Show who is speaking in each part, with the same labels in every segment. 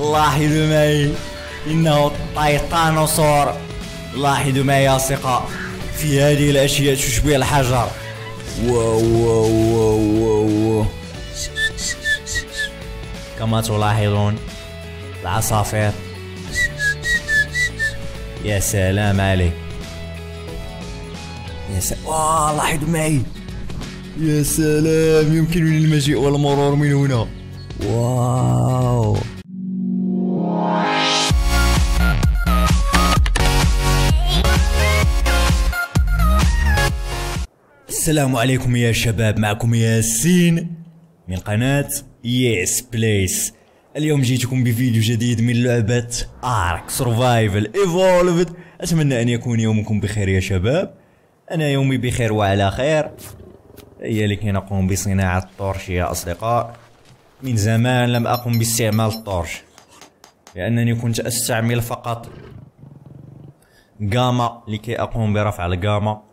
Speaker 1: لاحظوا معي إنه titanosaur لاحظوا معي يا أصدقاء في هذه الأشياء تشبه الحجر. wow wow wow wow. كما تلاحظون العصافير. يا سلام عليك. يا سلام واه لاحظوا معي. يا سلام يمكنني المجيء والمرور من هنا. wow. السلام عليكم يا شباب معكم ياسين من قناة يس بليس اليوم جيتكم بفيديو جديد من لعبة ARK Survival Evolved أتمنى أن يكون يومكم بخير يا شباب. أنا يومي بخير وعلى خير. هي لكي نقوم بصناعة ال torch يا أصدقاء. من زمان لم أقم باستعمال ال torch لأنني كنت أستعمل فقط جاما لكي أقوم برفع الجاما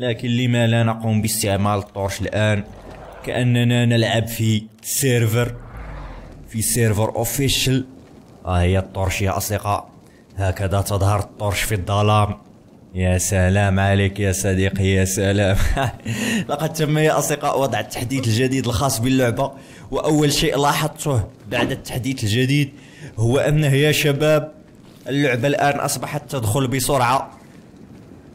Speaker 1: لكن لما لا نقوم باستعمال ال torch الآن؟ كأننا نلعب في server. في server official ها هي ال torch يا أصدقاء. هكذا تظهر ال torch في الظلام. يا سلام عليك يا صديقي يا سلام. لقد تم يا أصدقاء وضع التحديث الجديد الخاص باللعبة. وأول شيء لاحظته بعد التحديث الجديد هو أنه يا شباب. اللعبة الآن أصبحت تدخل بسرعة. آه،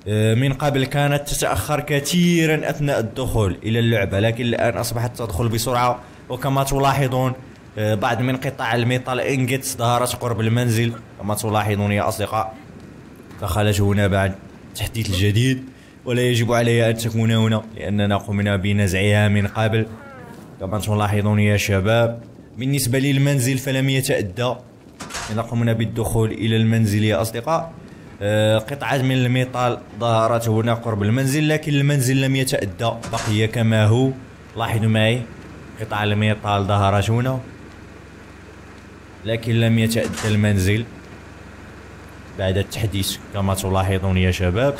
Speaker 1: من قبل كانت تتأخر كثيرا أثناء الدخول إلى اللعبة لكن الآن أصبحت تدخل بسرعة وكما تلاحظون آه، بعض من قطع ال metal ingots ظهرت قرب المنزل. كما تلاحظون يا أصدقاء دخلت هنا بعد التحديث الجديد ولا يجب عليها أن تكون هنا لأننا قمنا بنزعها من قبل. كما تلاحظون يا شباب بالنسبة للمنزل فلم يتأدى. إذا قمنا بالدخول إلى المنزل يا أصدقاء آه، قطعة من الميطال ظهرت هنا قرب المنزل لكن المنزل لم يتأدى. بقي كما هو. لاحظوا معي قطع الميطال ظهرت هنا لكن لم يتأدى المنزل. بعد التحديث كما تلاحظون يا شباب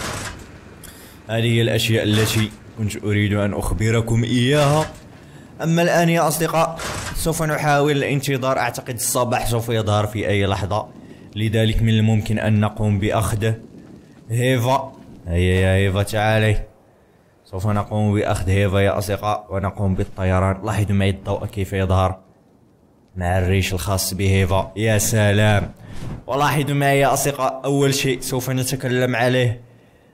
Speaker 1: هذه هي الأشياء التي كنت أريد أن أخبركم إياها. أما الآن يا أصدقاء سوف نحاول الانتظار. أعتقد الصباح سوف يظهر في أي لحظة. لذلك من الممكن أن نقوم بأخذ. هيفا. هيا يا هيفا تعالي. سوف نقوم بأخذ هيفا يا أصدقاء ونقوم بالطيران. لاحظوا معي الضوء كيف يظهر. مع الريش الخاص بهيفا. يا سلام. ولاحظوا معي يا أصدقاء. أول شيء سوف نتكلم عليه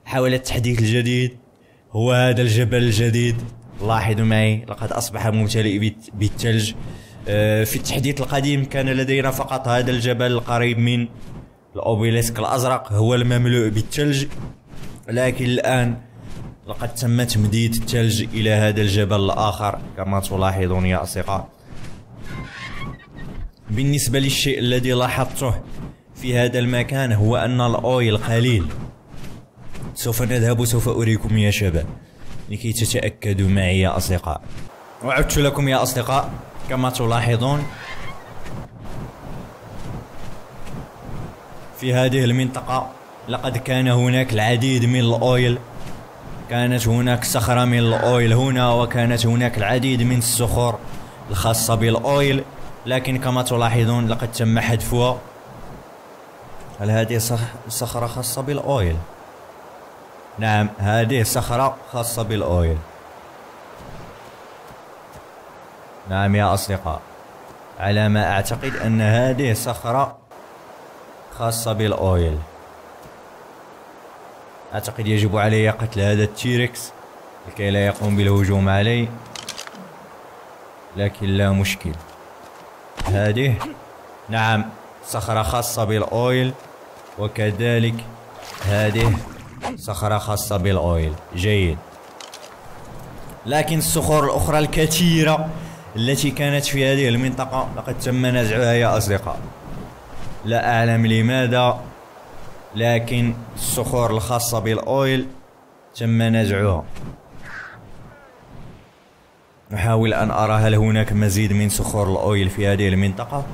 Speaker 1: حول التحديث الجديد. هو هذا الجبل الجديد. لاحظوا معي لقد أصبح ممتلئ بالثلج في التحديث القديم كان لدينا فقط هذا الجبل القريب من الأوبيليسك الأزرق هو المملوء بالثلج. لكن الآن لقد تم تمديد الثلج إلى هذا الجبل الآخر كما تلاحظون يا أصدقاء. بالنسبة للشيء الذي لاحظته في هذا المكان هو أن الأويل قليل. سوف نذهب سوف أريكم يا شباب. لكي تتأكدوا معي يا أصدقاء. وعدت لكم يا أصدقاء. كما تلاحظون في هذه المنطقة لقد كان هناك العديد من الأويل كانت هناك صخرة من الأويل هنا وكانت هناك العديد من الصخور الخاصة بالأويل لكن كما تلاحظون لقد تم حذفها هل هذه صخرة خاصة بالأويل؟ نعم هذه صخرة خاصة بالأويل نعم يا أصدقاء. على ما أعتقد أن هذه صخرة خاصة بالأويل. أعتقد يجب علي قتل هذا التيركس لكي لا يقوم بالهجوم علي لكن لا مشكل. هذه نعم صخرة خاصة بالأويل وكذلك هذه صخرة خاصة بالأويل. جيد. لكن الصخور الأخرى الكثيرة التي كانت في هذه المنطقة لقد تم نزعها يا أصدقاء. لا أعلم لماذا لكن الصخور الخاصة بال oil تم نزعها نحاول أن أرى هل هناك مزيد من صخور ال oil في هذه المنطقة.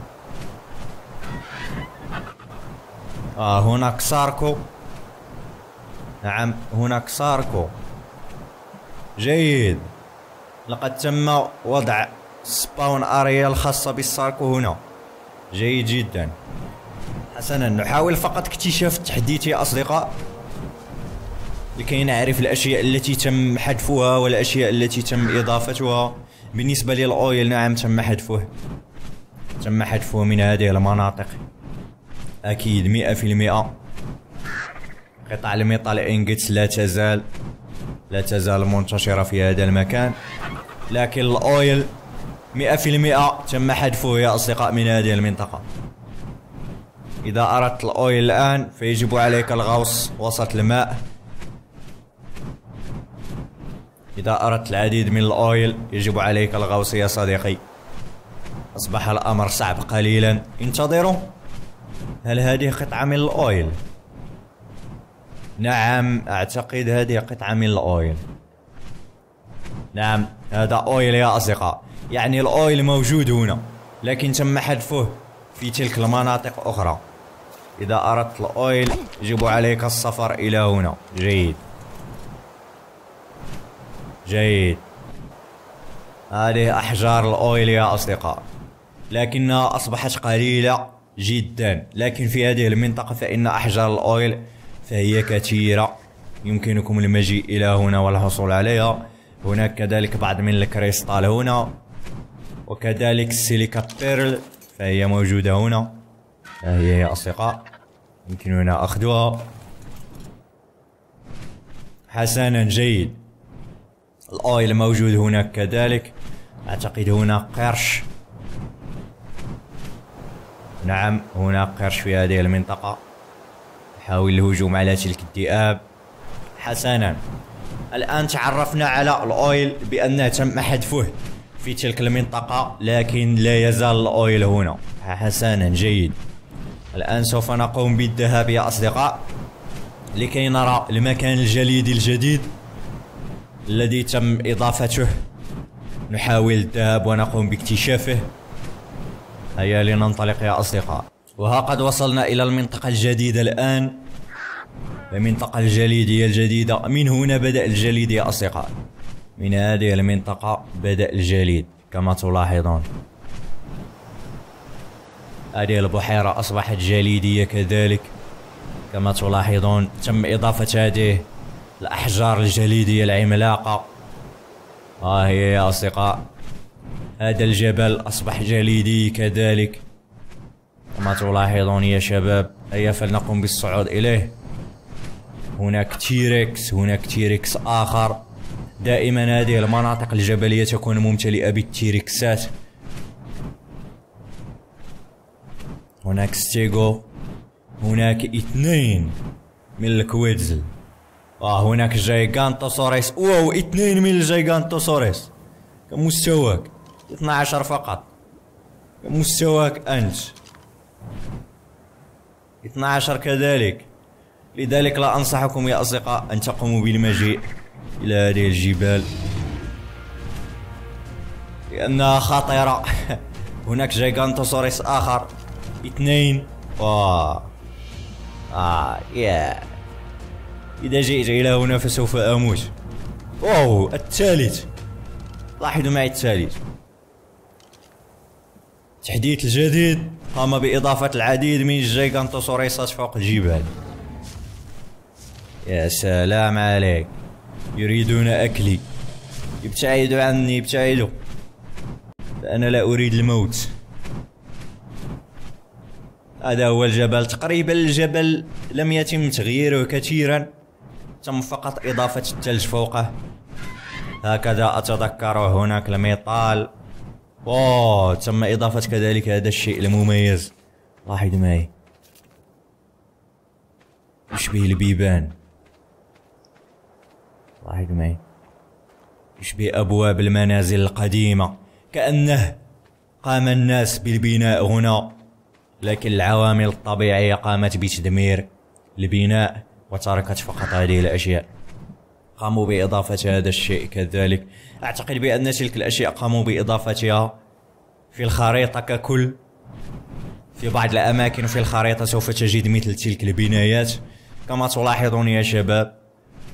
Speaker 1: آه هناك sarco. نعم هناك sarco. جيد. لقد تم وضع spawn area الخاصة بال sarco هنا. جيد جدا. حسنا نحاول فقط اكتشاف تحديث يا أصدقاء. لكي نعرف الأشياء التي تم حذفها والأشياء التي تم إضافتها. بالنسبة لل oil نعم تم حذفه. تم حذفه من هذه المناطق. أكيد مئة في المئة. قطع ال metal ingots لا تزال لا تزال منتشرة في هذا المكان. لكن الأويل 100% تم حذفه يا أصدقاء من هذه المنطقة؟ إذا أردت الأويل الآن فيجب عليك الغوص وسط الماء. إذا أردت العديد من الأويل يجب عليك الغوص يا صديقي. أصبح الأمر صعب قليلا. انتظروا. هل هذه قطعة من الأويل؟ نعم أعتقد هذه قطعة من الأويل. نعم هذا أويل يا أصدقاء. يعني الأويل موجود هنا لكن تم حذفه في تلك المناطق أخرى. إذا أردت الأويل يجب عليك السفر إلى هنا. جيد. جيد. هذه أحجار الأويل يا أصدقاء. لكنها أصبحت قليلة جدا. لكن في هذه المنطقة فإن أحجار الأويل فهي كثيرة. يمكنكم المجيء إلى هنا والحصول عليها. هناك كذلك بعض من الكريستال هنا. وكذلك السيليكا بيرل فهي موجودة هنا. هي يا أصدقاء يمكننا أخذها. حسنا جيد. الأويل موجود هناك كذلك. أعتقد هنا قرش. نعم هناك قرش في هذه المنطقة. حاول الهجوم على تلك الذئاب. حسنا. الآن تعرفنا على الأويل بأنه تم حذفه. في تلك المنطقة لكن لا يزال الأويل هنا. حسنا جيد. الآن سوف نقوم بالذهاب يا أصدقاء. لكي نرى المكان الجليدي الجديد الذي تم إضافته. نحاول الذهاب ونقوم باكتشافه. هيا لننطلق يا أصدقاء. وها قد وصلنا إلى المنطقة الجديدة الآن. المنطقة الجليدية الجديدة. من هنا بدأ الجليد يا أصدقاء. من هذه المنطقة بدأ الجليد كما تلاحظون. هذه البحيرة أصبحت جليدية كذلك كما تلاحظون. تم إضافة هذه الأحجار الجليدية العملاقة. ها هي يا أصدقاء. هذا الجبل أصبح جليدي كذلك. كما تلاحظون يا شباب هيا فلنقوم بالصعود إليه. هناك T-Rex هناك T-Rex آخر. دائما هذه المناطق الجبلية تكون ممتلئة بال T-Rexات هناك stego هناك اثنين من ال quetzal آه هناك جايجانتوسوريس واو اثنين من الجايجانتوسوريس كم مستواك 12 فقط. مستواك أنت؟ 12 كذلك. لذلك لا أنصحكم يا أصدقاء أن تقوموا بالمجيء. إلى هذه الجبال. لانها خطيرة. هناك جايجانتوسوريس آخر. اثنين. آه. آه يا. إذا جئت إلى هنا فسوف أموت. أوه الثالث. لاحظوا معي الثالث. التحديث الجديد قام بإضافة العديد من الجيجانتوسوريسات فوق الجبال. يا سلام عليك. يريدون أكلي. ابتعدوا عني ابتعدوا. فأنا لا أريد الموت. هذا هو الجبل. تقريبا الجبل لم يتم تغييره كثيرا. تم فقط إضافة الثلج فوقه. هكذا أتذكر هناك الميطال. أوه تم إضافة كذلك هذا الشيء المميز. لاحظ معي. يشبه البيبان. لاحظ معي يشبه أبواب المنازل القديمة كأنه قام الناس بالبناء هنا. لكن العوامل الطبيعية قامت بتدمير البناء وتركت فقط هذه الأشياء. قاموا بإضافة هذا الشيء كذلك. أعتقد بأن تلك الأشياء قاموا بإضافتها في الخريطة ككل. في بعض الأماكن في الخريطة سوف تجد مثل تلك البنايات. كما تلاحظون يا شباب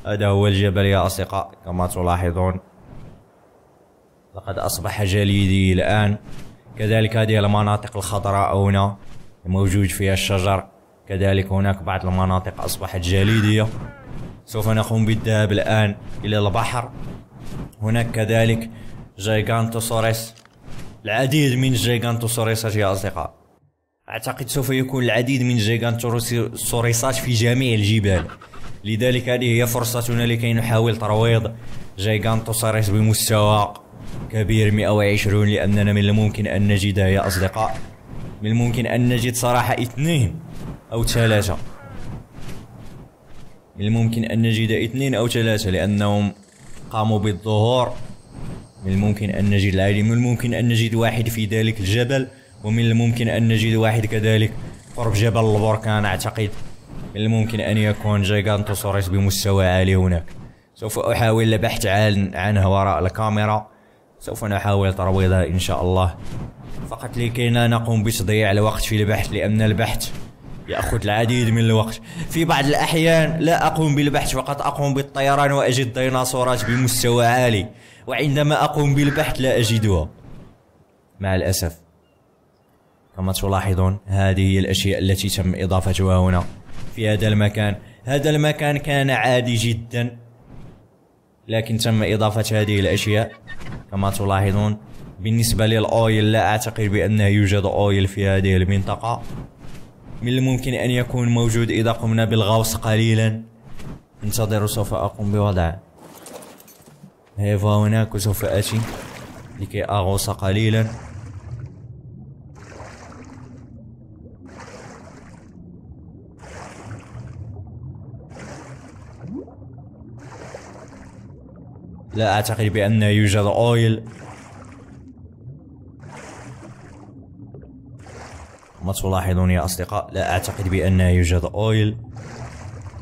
Speaker 1: هذا هو الجبل يا أصدقاء كما تلاحظون. لقد أصبح جليدي الآن. كذلك هذه المناطق الخضراء هنا موجود فيها الشجر. كذلك هناك بعض المناطق أصبحت جليدية. سوف نقوم بالذهاب الآن إلى البحر. هناك كذلك جيجانتوسوريس العديد من الجيجانتوسوريسات يا أصدقاء. أعتقد سوف يكون العديد من الجيجانتوسوريسات في جميع الجبال. لذلك هذه هي فرصتنا لكي نحاول ترويض جيجانتوسوريس بمستوى كبير 120 لأننا من الممكن أن نجدها يا أصدقاء من الممكن أن نجد صراحة اثنين أو ثلاثة. من الممكن أن نجد اثنين أو ثلاثة لأنهم قاموا بالظهور. من الممكن أن نجد العديد من الممكن أن نجد واحد في ذلك الجبل ومن الممكن أن نجد واحد كذلك قرب جبل البركان أعتقد من الممكن أن يكون جيجانتوسوريس بمستوى عالي هناك. سوف أحاول البحث عن عنه وراء الكاميرا. سوف نحاول ترويضها إن شاء الله. فقط لكي لا نقوم بتضييع الوقت في البحث لأن البحث يأخذ العديد من الوقت. في بعض الأحيان لا أقوم بالبحث فقط أقوم بالطيران وأجد ديناصورات بمستوى عالي. وعندما أقوم بالبحث لا أجدها. مع الأسف. كما تلاحظون هذه هي الأشياء التي تم إضافتها هنا. في هذا المكان. هذا المكان كان عادي جدا. لكن تم إضافة هذه الأشياء كما تلاحظون بالنسبة للأويل لا أعتقد بأنه يوجد أويل في هذه المنطقة. من الممكن أن يكون موجود إذا قمنا بالغوص قليلا. انتظروا سوف أقوم بوضع هيفا هناك وسوف آتي لكي أغوص قليلا. لا أعتقد بأن يوجد أويل. ما تلاحظون يا أصدقاء؟ لا أعتقد بأن يوجد أويل.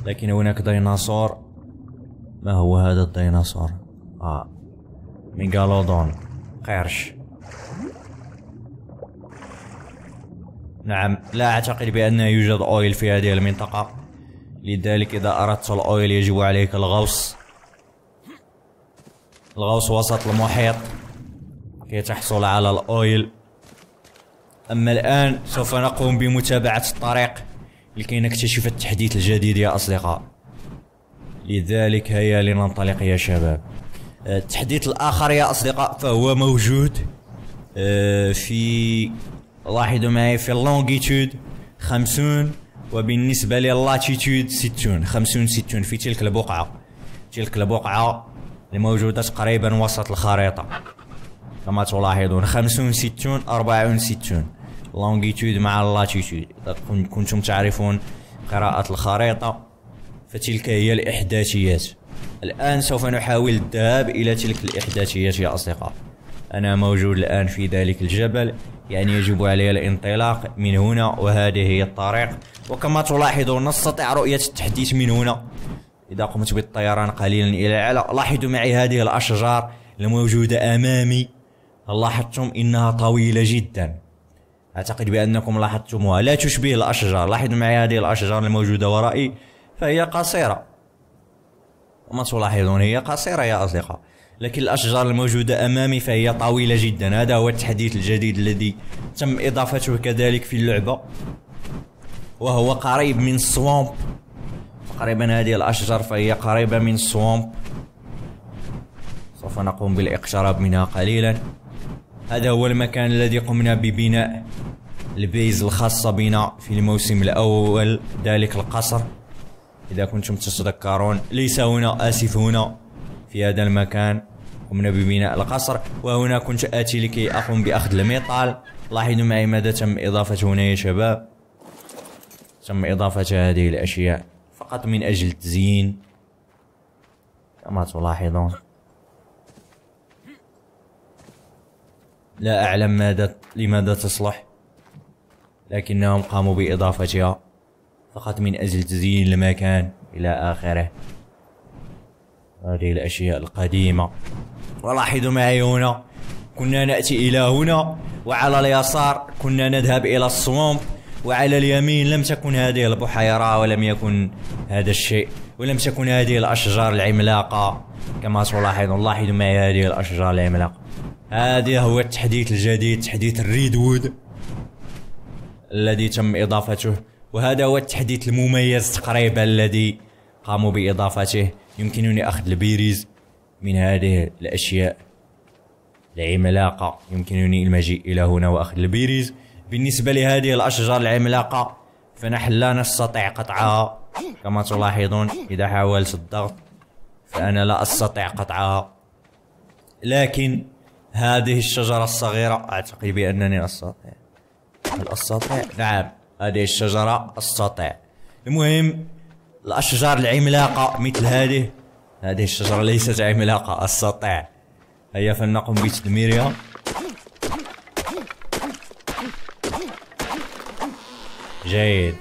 Speaker 1: لكن هناك ديناصور. ما هو هذا الديناصور؟ آه. ميغالودون. قرش. نعم لا أعتقد بأن يوجد أويل في هذه المنطقة. لذلك إذا أردت الأويل يجب عليك الغوص. الغوص وسط المحيط. كي تحصل على الأويل. أما الآن سوف نقوم بمتابعة الطريق لكي نكتشف التحديث الجديد يا أصدقاء. لذلك هيا لننطلق يا شباب. التحديث الآخر يا أصدقاء فهو موجود آه، في لاحظوا معي في ال longitude خمسون وبالنسبة لل latitude ستون خمسون ستون في تلك البقعة. تلك البقعة الموجودة تقريبا وسط الخريطة. كما تلاحظون خمسون ستون أربعون ستون لونجيتود مع اللاتيتود إذا كنتم تعرفون قراءة الخريطة فتلك هي الإحداثيات. الآن سوف نحاول الذهاب إلى تلك الإحداثيات يا أصدقاء. أنا موجود الآن في ذلك الجبل يعني يجب علي الانطلاق من هنا وهذه هي الطريق. وكما تلاحظون نستطيع رؤية التحديث من هنا. إذا قمت بالطيران قليلا إلى الأعلى لاحظوا معي هذه الأشجار الموجودة أمامي. لاحظتم إنها طويلة جدا. أعتقد بأنكم لاحظتموها. لا تشبه الأشجار. لاحظوا معي هذه الأشجار الموجودة ورائي فهي قصيرة. وما تلاحظون هي قصيرة يا أصدقاء. لكن الأشجار الموجودة أمامي فهي طويلة جدا. هذا هو التحديث الجديد الذي تم إضافته كذلك في اللعبة وهو قريب من السوامب تقريبا هذه الأشجار فهي قريبة من ال swamp سوف نقوم بالإقتراب منها قليلا. هذا هو المكان الذي قمنا ببناء ال base الخاصة بنا في الموسم الأول ذلك القصر. إذا كنتم تتذكرون ليس هنا آسف هنا في هذا المكان قمنا ببناء القصر. وهنا كنت آتي لكي أقوم بأخذ ال metal لاحظوا معي ماذا تم إضافة هنا يا شباب. تم إضافة هذه الأشياء. فقط من أجل التزيين. كما تلاحظون لا أعلم ماذا لماذا تصلح. لكنهم قاموا بإضافتها فقط من أجل تزيين المكان إلى آخره. هذه الأشياء القديمة. ولاحظوا معي هنا. كنا نأتي إلى هنا وعلى اليسار كنا نذهب إلى ال swamp. وعلى اليمين لم تكن هذه البحيرة ولم يكن هذا الشيء ولم تكن هذه الأشجار العملاقة كما تلاحظون لاحظوا معي هذه الأشجار العملاقة. هذا هو التحديث الجديد تحديث ال redwood الذي تم إضافته وهذا هو التحديث المميز تقريبا الذي قاموا بإضافته. يمكنني أخذ ال berries من هذه الأشياء العملاقة. يمكنني المجيء إلى هنا وأخذ البيريز. بالنسبة لهذه الأشجار العملاقة فنحن لا نستطيع قطعها. كما تلاحظون إذا حاولت الضغط فأنا لا أستطيع قطعها. لكن هذه الشجرة الصغيرة أعتقد بأنني أستطيع. هل أستطيع؟ نعم هذه الشجرة أستطيع. المهم الأشجار العملاقة مثل هذه هذه الشجرة ليست عملاقة أستطيع. هيا فلنقم بتدميرها. جيد.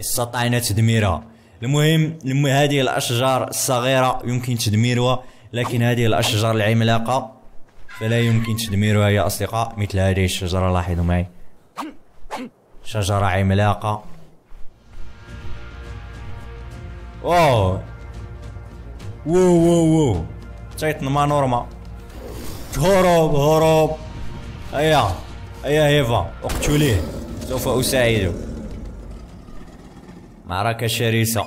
Speaker 1: استطعنا تدميرها المهم هذه الأشجار الصغيرة يمكن تدميرها لكن هذه الأشجار العملاقة فلا يمكن تدميرها يا أصدقاء. مثل هذه الشجرة لاحظوا معي. شجرة عملاقة. wow wow wow wow. titanomyrma هروب هروب. هيا هيا هيفا اقتليه. سوف أساعده معركة شرسة.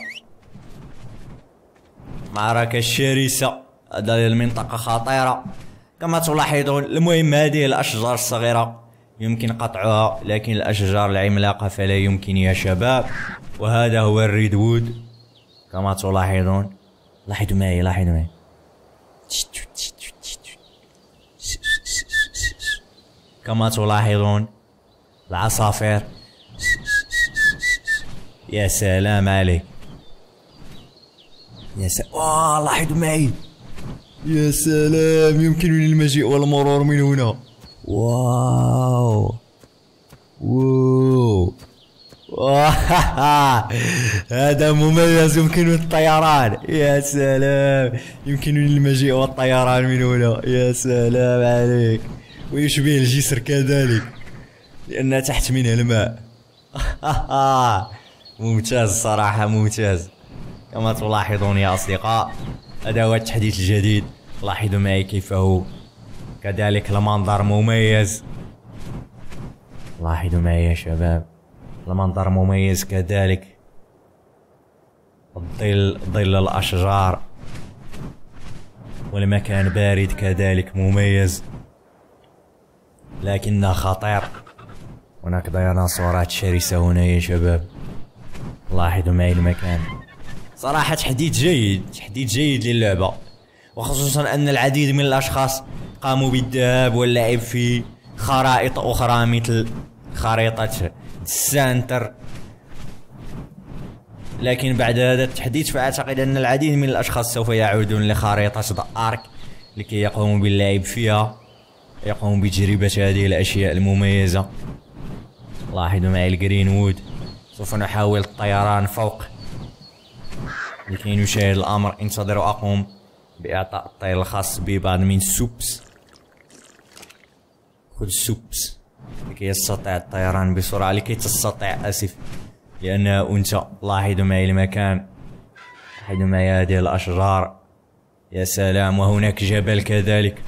Speaker 1: معركة شرسة. هذه المنطقة خطيرة. كما تلاحظون المهم هذه الأشجار الصغيرة. يمكن قطعها لكن الأشجار العملاقة فلا يمكن يا شباب. وهذا هو الريدوود كما تلاحظون. لاحظوا معي لاحظوا معي. كما تلاحظون العصافير يا سلام عليك. يا سلام واه لاحظوا معي. يا سلام يمكنني المجيء والمرور من هنا. واو. واو. هذا مميز يمكن الطيران. يا سلام يمكنني المجيء والطيران من هنا. يا سلام عليك. ويشبه الجسر كذلك. لأن تحت منها الماء. ممتاز صراحة ممتاز. كما تلاحظون يا أصدقاء هذا هو التحديث الجديد. لاحظوا معي كيف هو كذلك المنظر مميز. لاحظوا معي يا شباب المنظر مميز كذلك. الظل ظل الأشجار. والمكان بارد كذلك مميز. لكنه خطير. هناك ديناصورات شرسة هنا يا شباب. لاحظوا معي المكان صراحة تحديث جيد تحديث جيد للعبة. وخصوصا أن العديد من الأشخاص قاموا بالذهاب واللعب في خرائط أخرى مثل خريطة السانتر لكن بعد هذا التحديث فأعتقد أن العديد من الأشخاص سوف يعودون لخريطة ذا أرك لكي يقوموا باللعب فيها يقوموا بتجربة هذه الأشياء المميزة. لاحظوا معي ال green wood سوف نحاول الطيران فوق. لكي نشاهد الأمر انتظروا أقوم بإعطاء الطير الخاص بي بعض من ال soups خذ ال soups لكي يستطيع الطيران بسرعة. لكي تستطيع أسف. لأنها أنثى لاحظوا معي المكان لاحظوا معي هذه الأشجار. يا سلام وهناك جبل كذلك.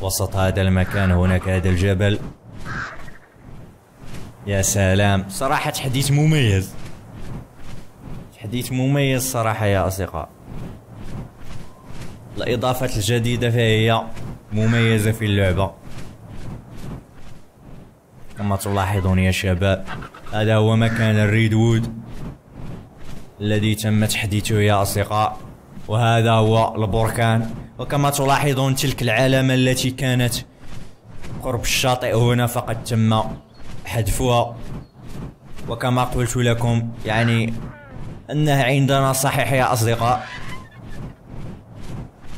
Speaker 1: وسط هذا المكان هناك هذا الجبل. يا سلام. صراحة تحديث مميز. تحديث مميز صراحة يا أصدقاء. الإضافات الجديدة فهي مميزة في اللعبة. كما تلاحظون يا شباب هذا هو مكان الريدوود الذي تم تحديثه يا أصدقاء وهذا هو البركان. وكما تلاحظون تلك العلامة التي كانت قرب الشاطئ هنا فقد تم حذفها. وكما قلت لكم يعني أنه عندنا صحيح يا أصدقاء.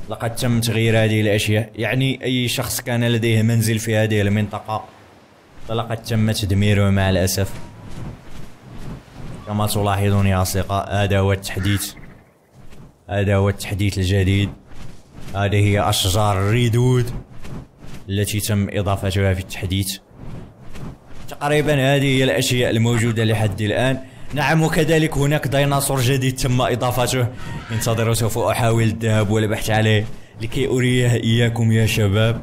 Speaker 1: لقد تم تغيير هذه الأشياء. يعني أي شخص كان لديه منزل في هذه المنطقة فلقد تم تدميره مع الأسف. كما تلاحظون يا أصدقاء هذا هو التحديث. هذا هو التحديث الجديد. هذه هي أشجار الريدود التي تم إضافتها في التحديث. تقريبا هذه هي الأشياء الموجودة لحد الآن. نعم وكذلك هناك ديناصور جديد تم إضافته. انتظروا سوف أحاول الذهاب والبحث عليه لكي أريه إياكم يا شباب.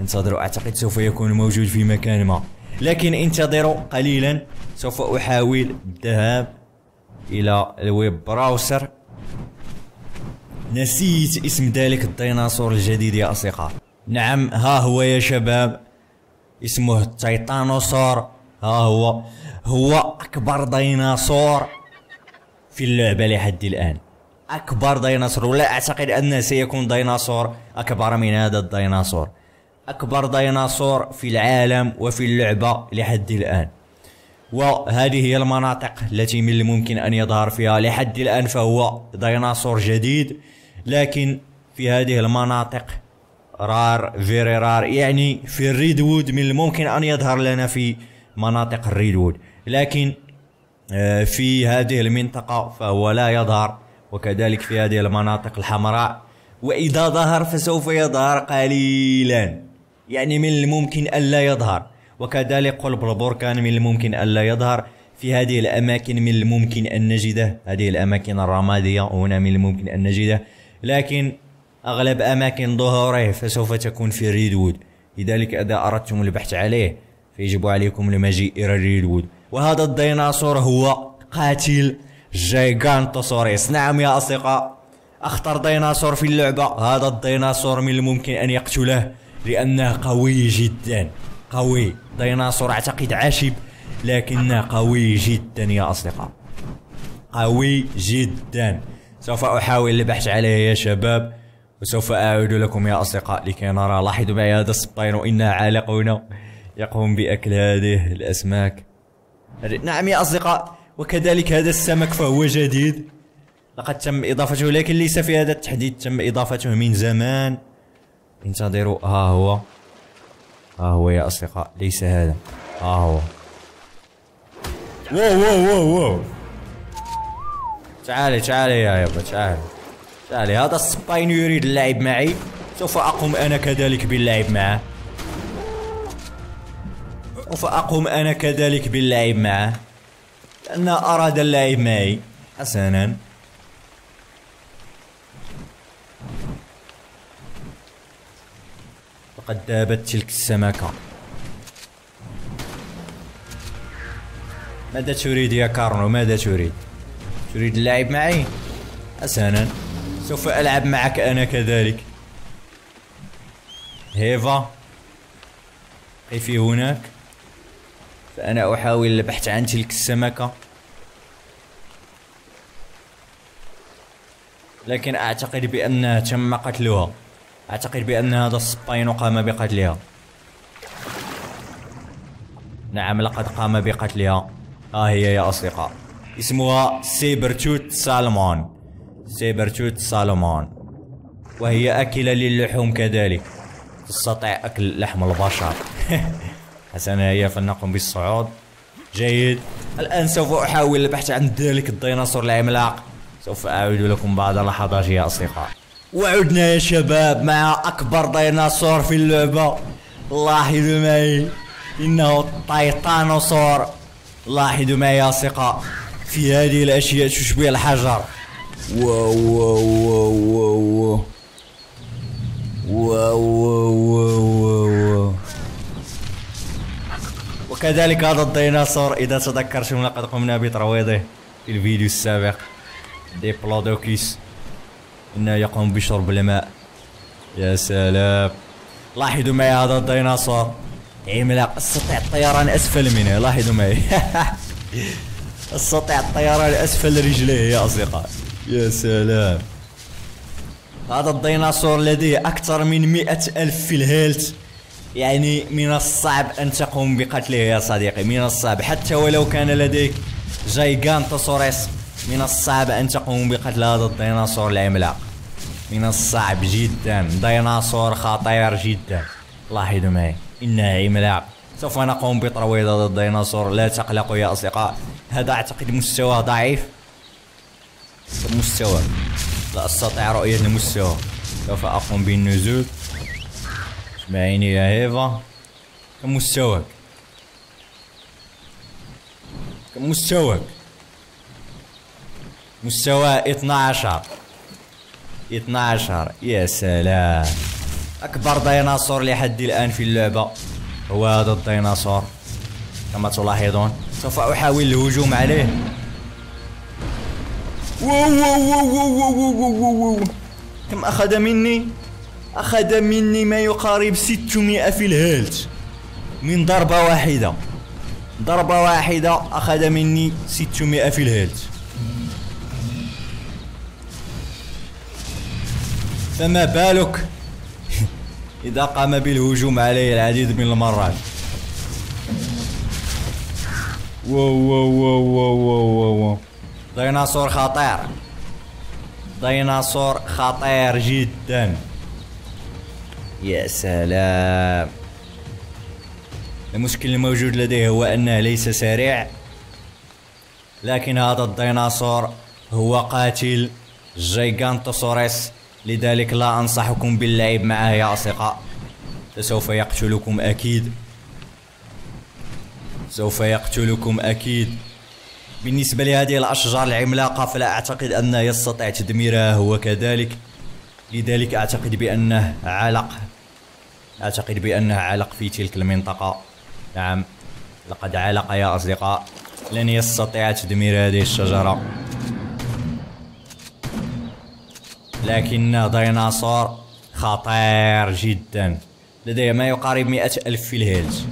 Speaker 1: انتظروا أعتقد سوف يكون موجود في مكان ما. لكن انتظروا قليلا. سوف أحاول الذهاب إلى الويب براوسر. نسيت اسم ذلك الديناصور الجديد يا أصدقاء. نعم ها هو يا شباب. اسمه التيتانوسور ها هو هو أكبر ديناصور في اللعبة لحد الآن. أكبر ديناصور ولا أعتقد انه سيكون ديناصور أكبر من هذا الديناصور. أكبر ديناصور في العالم وفي اللعبة لحد الآن. وهذه هي المناطق التي من الممكن أن يظهر فيها لحد الآن فهو ديناصور جديد. لكن في هذه المناطق rare very rare يعني في ال redwood من الممكن أن يظهر لنا في مناطق ال redwood لكن آه، في هذه المنطقة فهو لا يظهر وكذلك في هذه المناطق الحمراء. وإذا ظهر فسوف يظهر قليلا يعني من الممكن ألا يظهر. وكذلك قلب البركان من الممكن ألا يظهر. في هذه الأماكن من الممكن أن نجده هذه الأماكن الرمادية هنا من الممكن أن نجده. لكن أغلب أماكن ظهوره فسوف تكون في ريدوود. لذلك إذا أردتم البحث عليه فيجب عليكم المجيء إلى ريدوود. وهذا الديناصور هو قاتل جيجانتوسوريس نعم يا أصدقاء أخطر ديناصور في اللعبة. هذا الديناصور من الممكن أن يقتله لأنه قوي جدا. قوي. ديناصور أعتقد عشب لكنه قوي جدا يا أصدقاء. قوي جدا. سوف أحاول البحث عليه يا شباب. وسوف أعود لكم يا أصدقاء لكي نرى لاحظوا معي هذا السباين وإنها عالقون يقوم بأكل هذه الأسماك. نعم يا أصدقاء وكذلك هذا السمك فهو جديد. لقد تم إضافته لكن ليس في هذا التحديث تم إضافته من زمان. انتظروا ها هو. ها هو يا أصدقاء ليس هذا. ها هو. wow wow wow wow. تعالي تعالي يا يابا تعالي. تعالي هذا ال Spino يريد اللعب معي. سوف أقوم أنا كذلك باللعب معه. سوف أقوم أنا كذلك باللعب معه. لأنه أراد اللعب معي. حسنا. لقد ذابت تلك السمكة. ماذا تريد يا كارنو؟ ماذا تريد؟ تريد اللعب معي؟ حسنا. سوف ألعب معك أنا كذلك. هيفا قفي هناك؟ فأنا أحاول البحث عن تلك السمكة. لكن أعتقد بأنها تم قتلها. أعتقد بأن هذا ال Spino قام بقتلها. نعم لقد قام بقتلها. ها هي يا أصدقاء. اسمها Sabertooth Salmon Sabertooth Salmon وهي أكلة للحوم كذلك. تستطيع أكل لحم البشر. حسنا هيا فلنقم بالصعود. جيد. الآن سوف أحاول البحث عن ذلك الديناصور العملاق. سوف أعود لكم بعد لحظات يا أصدقاء. وعدنا يا شباب مع أكبر ديناصور في اللعبة. لاحظوا معي. إنه ال Titanosaur. لاحظوا معي يا أصدقاء. في هذه الأشياء تشبه الحجر. wow wow wow wow wow wow وكذلك هذا الديناصور إذا تذكرتم لقد قمنا بترويضه في الفيديو السابق. Diplodocus إنه يقوم بشرب الماء يا سلام. لاحظوا معي هذا الديناصور. عملاق أستطيع الطيران أسفل منه. لاحظوا معي أستطيع الطيران أسفل رجليه يا أصدقاء. يا سلام. هذا الديناصور لديه أكثر من مئة ألف في الهيلث يعني من الصعب أن تقوم بقتله يا صديقي من الصعب. حتى ولو كان لديك جايجانتوسوريس من الصعب أن تقوم بقتل هذا الديناصور العملاق من الصعب جدا. ديناصور خطير جدا. لاحظوا معي إنه عملاق سوف نقوم بترويض هذا الديناصور. لا تقلقوا يا أصدقاء. هذا أعتقد مستوى ضعيف. مستوى. لا أستطيع رؤية المستوى. سوف أقوم بالنزول. اسمعيني يا هيفا. كم مستواك كم مستواك مستوى 12 12 يا سلام. أكبر ديناصور لحد الآن في اللعبة. هو هذا الديناصور. كما تلاحظون سوف أحاول الهجوم عليه. كم اخذ مني اخذ مني ما يقارب 600 في ال health من ضربة واحدة ضربة واحدة اخذ مني 600 في ال health فما بالك إذا قام بالهجوم عليه العديد من المرات wow wow wow wow wow wow ديناصور خطير ديناصور خطير جدا. يا سلام. المشكل الموجود لديه هو أنه ليس سريع لكن هذا الديناصور هو قاتل جيجانتوسوريس لذلك لا أنصحكم باللعب معه يا أصدقاء. سوف يقتلكم أكيد. سوف يقتلكم أكيد. بالنسبة لهذه الأشجار العملاقة فلا أعتقد أنه يستطيع تدميرها هو كذلك لذلك أعتقد بأنه علق أعتقد بأنه علق في تلك المنطقة. نعم. لقد علق يا أصدقاء. لن يستطيع تدمير هذه الشجرة. لكن ديناصور خطير جدا. لديه ما يقارب مئة ألف في ال health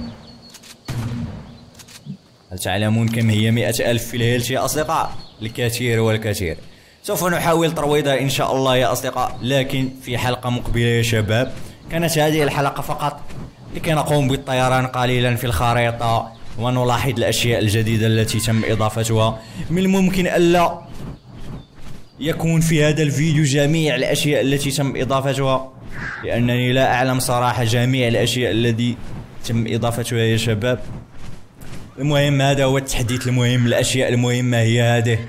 Speaker 1: هل تعلمون كم هي مئة ألف في ال health يا أصدقاء؟ الكثير والكثير. سوف نحاول ترويضها إن شاء الله يا أصدقاء لكن في حلقة مقبلة يا شباب. كانت هذه الحلقة فقط لكي نقوم بالطيران قليلا في الخريطة ونلاحظ الأشياء الجديدة التي تم إضافتها. من الممكن ألا يكون في هذا الفيديو جميع الأشياء التي تم إضافتها؟ لأنني لا أعلم صراحة جميع الأشياء التي تم إضافتها يا شباب. المهم هذا هو التحديث المهم الأشياء المهمة هي هذه.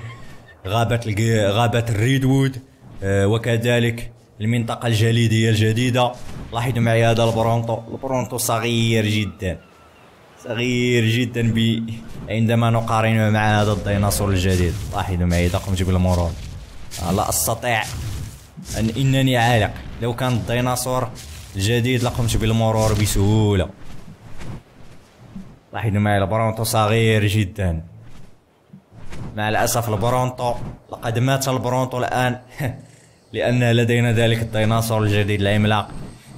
Speaker 1: غابة غابة الريدوود آه، وكذلك المنطقة الجليدية الجديدة. لاحظوا معي هذا البرونتو البرونتو صغير جدا. صغير جدا ب عندما نقارنه مع هذا الديناصور الجديد. لاحظوا معي إذا قمت بالمرور لا أستطيع ان إنني عالق لو كان الديناصور الجديد لقمت بالمرور بسهوله لاحظوا معي البرونتو صغير جدا. مع الأسف ال Bronto لقد مات ال Bronto الآن. لأن لدينا ذلك الديناصور الجديد العملاق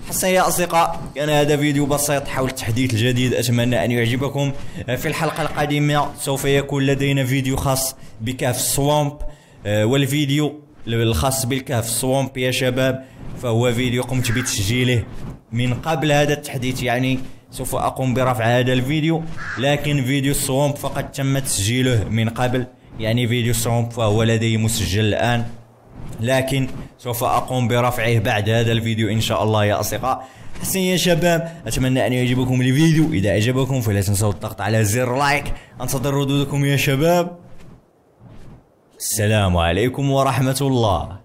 Speaker 1: حسنا يا أصدقاء كان هذا فيديو بسيط حول التحديث الجديد. أتمنى أن يعجبكم. في الحلقة القادمة سوف يكون لدينا فيديو خاص بكهف swamp. آه، والفيديو الخاص بالكهف swamp يا شباب فهو فيديو قمت بتسجيله من قبل هذا التحديث. يعني سوف أقوم برفع هذا الفيديو لكن فيديو ال swamp فقد تم تسجيله من قبل. يعني فيديو ال swamp فهو لدي مسجل الآن. لكن سوف أقوم برفعه بعد هذا الفيديو إن شاء الله يا أصدقاء. حسن يا شباب أتمنى أن يعجبكم الفيديو. إذا أعجبكم فلا تنسوا الضغط على زر like. أنتظر ردودكم يا شباب. السلام عليكم ورحمة الله.